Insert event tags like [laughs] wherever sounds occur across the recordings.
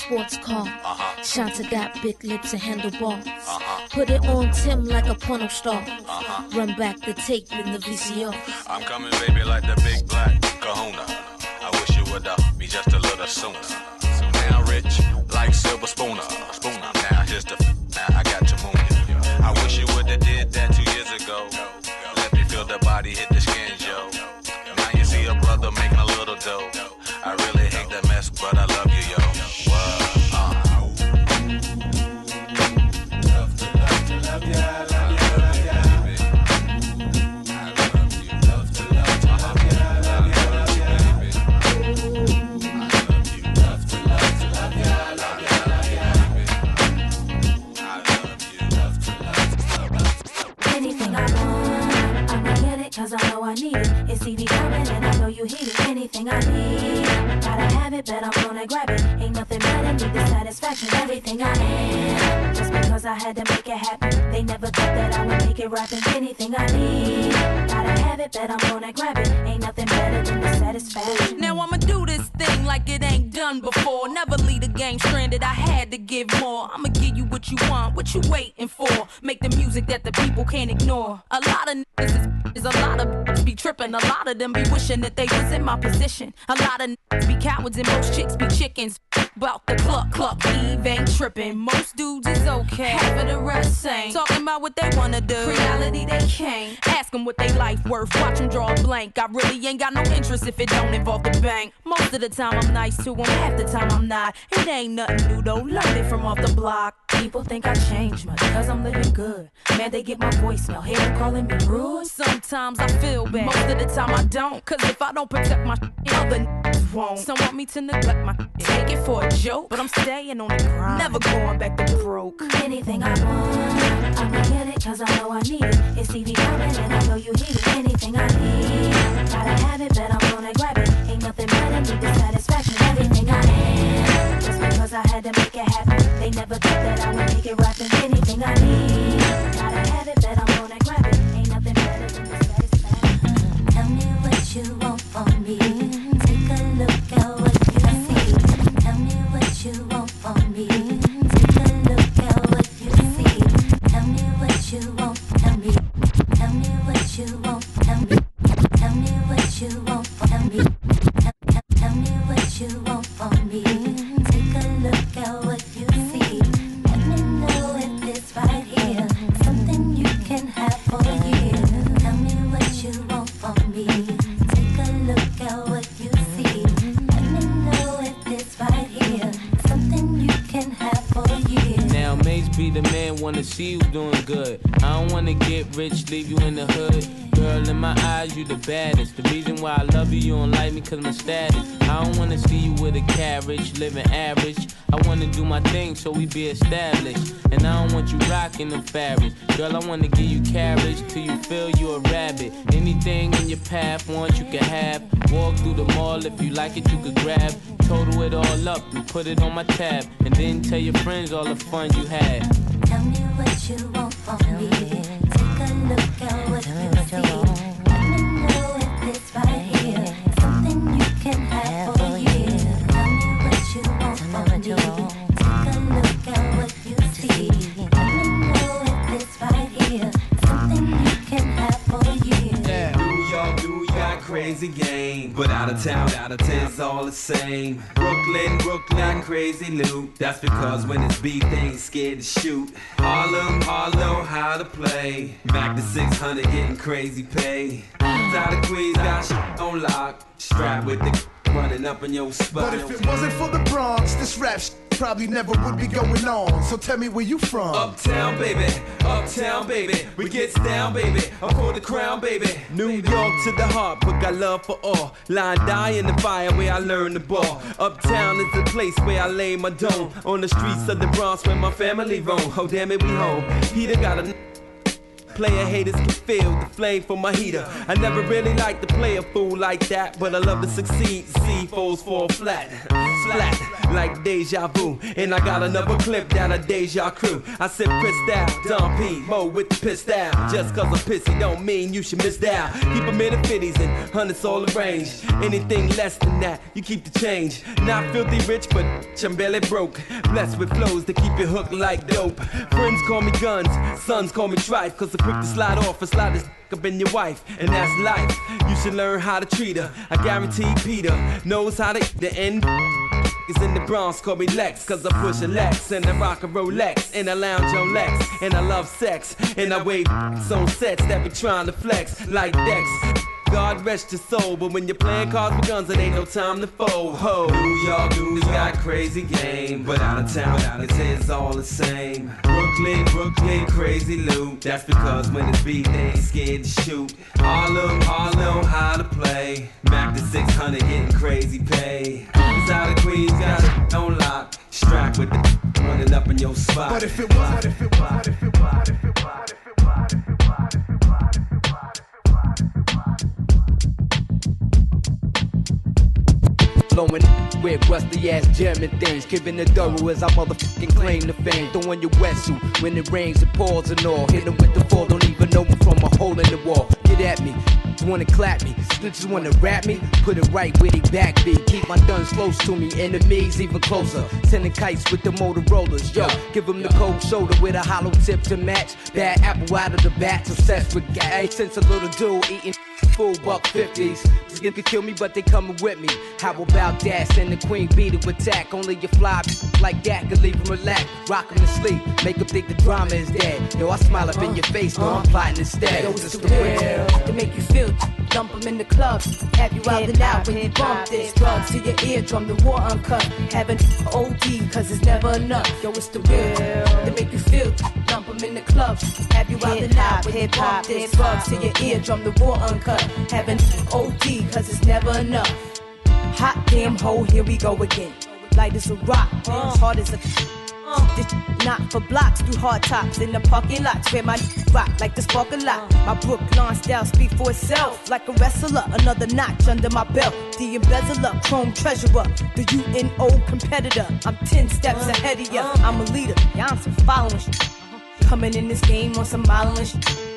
sports car. Uh-huh. Shanta got big lips and handlebars. Uh-huh. Put it on Tim like a porno star. Uh-huh. Run back the tape in the VCR. I'm coming, baby, like the big black kahuna. I wish you would uh, be just a little sooner. So now rich, like silver spooner. Spooner, never thought that I would make it rapping. Anything I need, gotta have it, bet I'm gonna grab it. Ain't nothing better than the satisfaction. Now I'ma do this thing like it ain't done before. Never leave the game stranded. I had to give more. I'ma give you what you want, what you waiting for. Make the music that the people can't ignore. A lot of niggas is, is a lot of be tripping. A lot of them be wishing that they was in my position. A lot of niggas be cowards and most chicks be chickens. About the cluck cluck, Eve ain't tripping. Most dudes is okay. Half of the rest ain't. Talking about what they wanna do. Reality they can't. Ask them what they life worth. Watch them draw a blank. I really ain't got no interest if it don't involve the bank. Most of the time I'm nice to them. Half the time I'm not. It ain't nothing new though. Learned it from off the block. People think I changed much because I'm living good. Man, they get my voicemail. Hear them calling me rude. Sometimes I feel bad. Most of the time I don't. Cause if I don't protect my [laughs] other won't. Some want me to neglect my. [laughs] Take it for a joke. But I'm staying on the grind. Never going back to broke. Anything I want, I'ma get it, cause I know I need it. It's TV coming and I know you need it. Anything I need, gotta have it, bet I'm gonna grab it. Ain't nothing better, than the satisfaction. Everything see you doing good. I don't wanna get rich, leave you in the hood. Girl, in my eyes, you the baddest. The reason why I love you, you don't like me cause my status. I don't wanna see you with a carriage, living average. I wanna do my thing so we be established. And I don't want you rocking the fabric. Girl, I wanna give you carriage till you feel you a rabbit. Anything in your path, want you can have. Walk through the mall if you like it, you could grab. Total it all up and put it on my tab. And then tell your friends all the fun you had. You want from me. Crazy game. But out of town, out of town, it's all the same. Brooklyn, Brooklyn, crazy loot. That's because when it's beef, they ain't scared to shoot. Harlem, Harlem, how to play. Back to 600, getting crazy pay. Out of Queens, got shit on lock. Strapped with the running up in your spot. But if it wasn't for the Bronx, this rap probably never would be going on. So tell me where you from. Uptown, baby, uptown, baby. We gets down, baby. I'm for the crown, baby. New York to the heart, but got love for all. Line die in the fire where I learn the ball. Uptown is the place where I lay my dome. On the streets of the Bronx where my family roam. Oh, damn it, we home. Peter got a. Player haters can feel the flame from my heater. I never really liked to play a fool like that, but I love to succeed. See foes fall flat, flat. like deja vu. And I got another clip down a deja crew. I said pissed out, Don P, Mo with the pissed out. Just cause I'm pissy don't mean you should miss out. Keep them in the 50s and hundreds all arranged. Anything less than that, you keep the change. Not filthy rich, but I'm barely broke. Blessed with flows that keep you hooked like dope. Friends call me guns, sons call me trife. Cause I'm quick to slide off and slide this up in your wife, and that's life. You should learn how to treat her. I guarantee Peter knows how to the end. Is in the Bronx, call me Lex, cause I push a Lex and I rock a Rolex and I lounge on Lex and I love sex and I wave on sets that be trying to flex like Dex. God rest your soul, but when you're playing cards with guns, it ain't no time to fold. Ho, New York dudes got crazy game, but out of town, it's all the same. Brooklyn, Brooklyn, crazy loot. That's because when it's beat, they ain't scared to shoot. Harlem, Harlem, how to play. Mac to 600, getting crazy pay. Cause out of Queens, got it on lock. Strapped with the running up in your spot. But if it was, but if it was, but if it was, but if it was, if it was, if it was, if it was, if it was, Blowing with rusty ass German things. Giving the thorough as I motherfucking claim the fame. Throwing your wetsuit when it rains and pours and all. Hit 'em with the fall, don't even know me from a hole in the wall. Get at me. Wanna clap me, snitches wanna rap me, put it right where they back be. Keep my guns close to me, enemies even closer. Sending kites with the Motorola's, yo. Give them the cold shoulder with a hollow tip to match. Bad apple out of the bat, obsessed with gas. Since a little dude eating full buck 50s. You can kill me, but they coming with me. How about that? Send the queen bee to attack. Only you fly like that can leave them relaxed. Rock them to sleep. Make them think the drama is dead. Yo, I smile up in uh, your face, no, uh. I'm plotting instead. Yo, it's the real to make you feel. Dump 'em in the club. Have you out and out when you bump this. Drugs to your eardrum, the war uncut. Having OD, cause it's never enough. Yo, it's the real to make you feel. Dump 'em in the club. Have you out and out when you bump this. Drugs to your eardrum, the war uncut. Having OD, cause it's never enough. Hot damn hole, here we go again. Light as a rock, hard as a. This not for blocks through hard tops in the parking lots where my rock like the spark a lot. My Brooklyn style speak for itself like a wrestler. Another notch under my belt. The embezzler, chrome treasurer, the UNO competitor. I'm 10 steps ahead of ya. I'm a leader, I'm some following. shit. Coming in this game on some modeling. shit.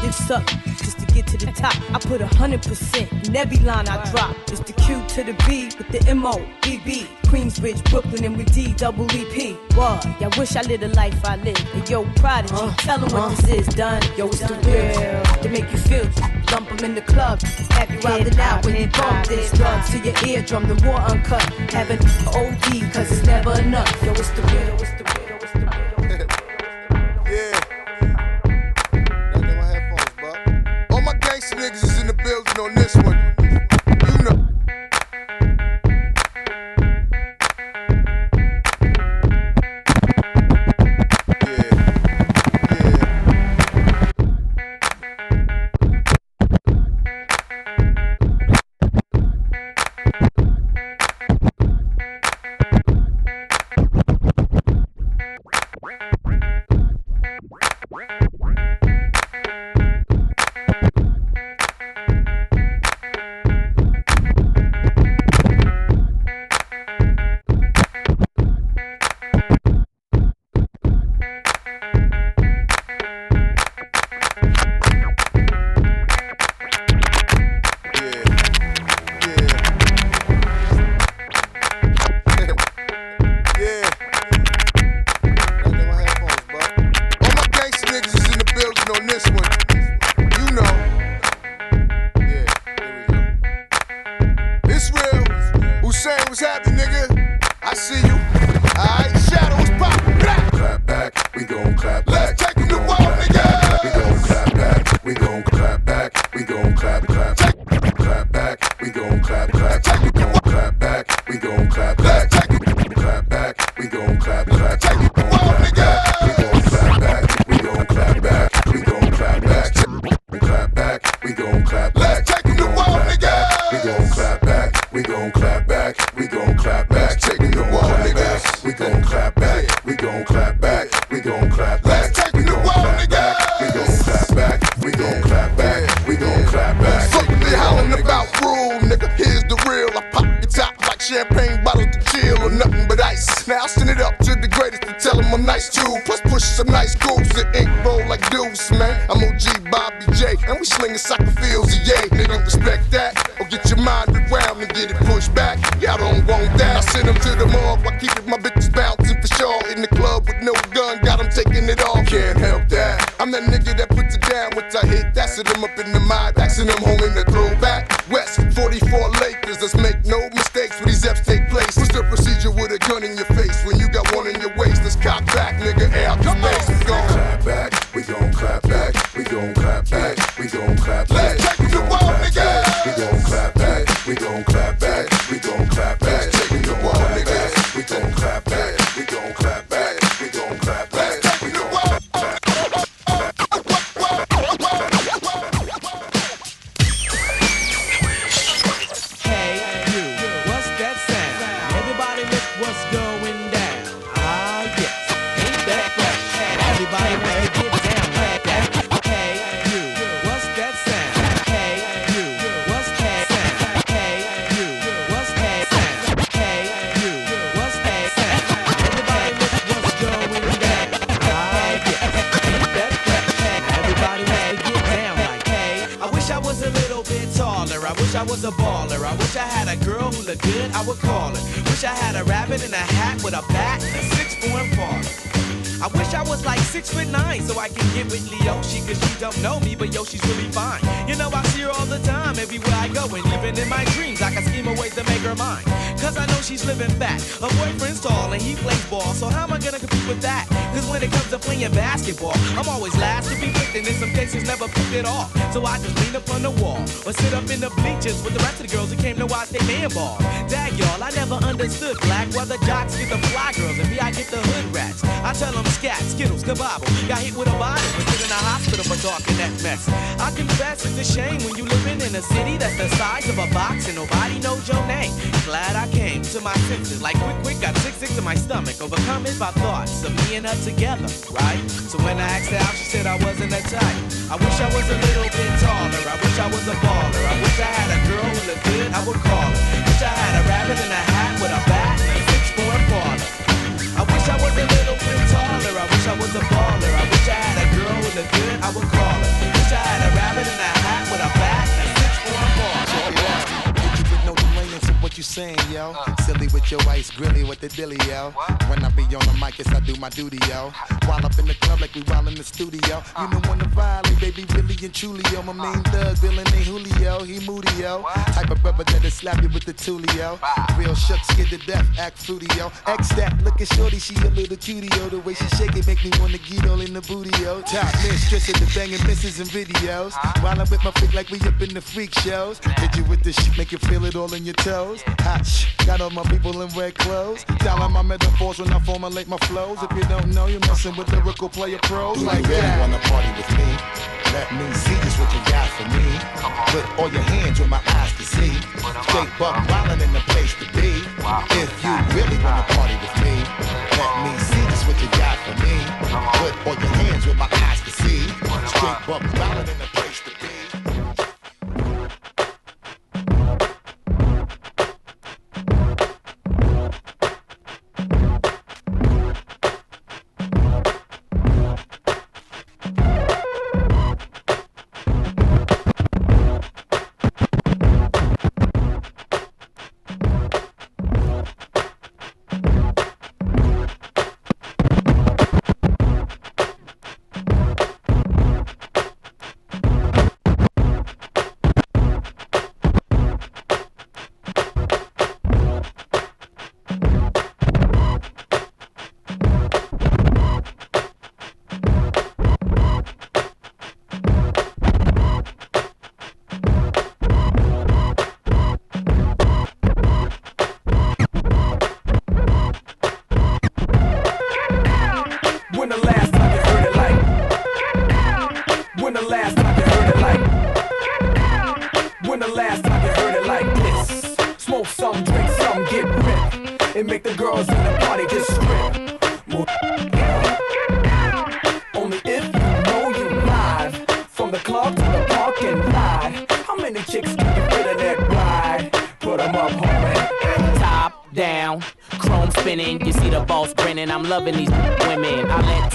This suck just to get to the top. I put a hundred percent in every line I drop. It's the Q to the B with the M O B B. Queensbridge, Brooklyn, and with D double E P. What? Yeah, wish I lived the life I live. And yo, prodigy, tell 'em what this is done. Yo, it's the real to make you feel. Lump 'em in the club. Have you out and out when you bump this. Drugs to your eardrum, the war uncut. Having OD, cause it's never enough. Yo, it's the real, it's the real, it's the real. champagne bottles to chill or nothing but ice. Now I send it up to the greatest to tell him I'm nice too. Plus push some nice grooves and ink roll like deuce, man. I'm OG Bobby J, and we slinging soccer fields, yeah. They don't respect that, or get your mind around and get it pushed back. Y'all don't want that. I send them to the mob, I keep it, my bitches bouncing for sure. In the club with no gun, got them taking it off. Can't help that. I'm that nigga that puts it down once I hit. That's it, them up in the mind, axing them home in the throwback. West 44 Lakers, let's make one in your waist? Let's cock back, nigga, air I wish I had a rabbit in a hat with a bat and a six foot father. I wish I was like six foot nine so I can get with Leoshi cause she don't know me but yo she's really fine. You know I see her all the time everywhere I go and even in my dreams I can scheme a to make her mine. Cause I know she's living fat. Her boyfriend's tall and he plays ball so how am I gonna compete with that? Cause when it comes to playing basketball I'm always last to be picked and in some cases never picked at all. So I just lean up on the wall or sit up in the bleachers with the rest of the girls who came to watch they man ball. Dag y'all I never understood black why the jocks get the fly girls and me I get the hood rats. I tell them scat, skittles, kabobble. Got hit with a bottle, but in a hospital for talking that mess. I confess it's a shame when you living in a city that's the size of a box and nobody knows your name. Glad I came to my senses, like quick, quick, got sick, sick to my stomach. Overcome it by thoughts of me and her together, right? So when I asked her out, she said I wasn't a type. I wish I was a little bit taller. I wish I was a baller. I wish I had a girl who looked good. I would call her. Wish I had a rabbit in a hat with a bat a six four Impala. I wish I was a little bit taller. I wish I was a baller. I wish I had a girl who looked good. I would call her. Saying, yo. Silly with your ice grilly with the dilly, yo. When I be on the mic, yes, I do my duty, yo. While up in the like we while in the studio. You know when the violate, baby, really and truly, yo. My main thug, Bill and Julio, he moody, yo. Type of brother that'll slap you with the tulio. Real shook, scared to death, act fruity, yo. X that, looking shorty, she a little cutie, yo. The way she shake it make me wanna get all in the booty, yo. Top mistress of the banging misses and videos. While I'm with my freak like we up in the freak shows. Hit you with the shit, make you feel it all in your toes. Hot shh, got all my people in red clothes. Dialing my metaphors when I formulate my flows. If you don't know, you're messing with lyrical player pros Do like you really that. wanna party with me? Let me see just what you got for me. Put all your hands where my eyes can see. Straight buck wildin' in the place to be. If you really wanna party with me, let me see just what you got for me. Put all your hands where my eyes can see. Straight buck wildin' last time you heard it like? When the last time you heard it like this? Smoke some, drink some, get ripped, and make the girls in the party just strip. Only if you know you live from the club to the parking lot. How many chicks can you fit in that ride? Put 'em up, homie. Top down, chrome spinning. You see the boss grinning. I'm loving these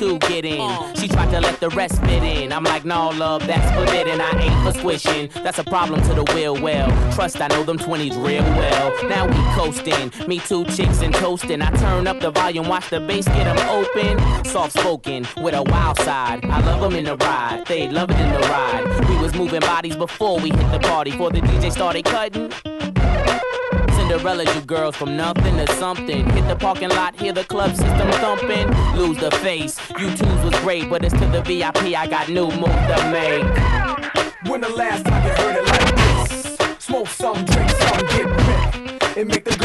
two get in. She tried to let the rest fit in. I'm like, no, love, that's forbidden. I ain't for squishing. That's a problem to the will. Well, trust, I know them 20s real well. Now we coasting. Me two chicks and toasting. I turn up the volume, watch the bass get them open. Soft spoken with a wild side. I love them in the ride. They love it in the ride. We was moving bodies before we hit the party. Before the DJ started cutting. Cinderella, you girls from nothing to something. Hit the parking lot, hear the club system thumping. Lose the face. You twos was great, but it's to the VIP. I got new move to make. When the last time you heard it like this? Smoke some, drink some, get ripped. And make the